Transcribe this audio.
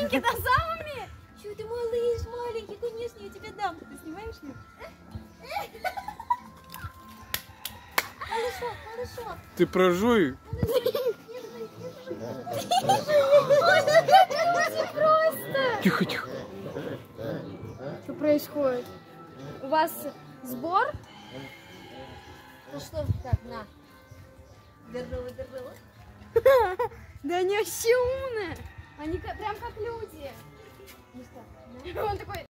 Маленький, да самыми? Чё ты малыш маленький, конечно, я тебе дам. Ты снимаешь меня? Малышок, малышок. Ты прожуй. Тихо, тихо. Что происходит? У вас сбор? Ну что, так, на. Держала, держала. Да они вообще умные. want to quit.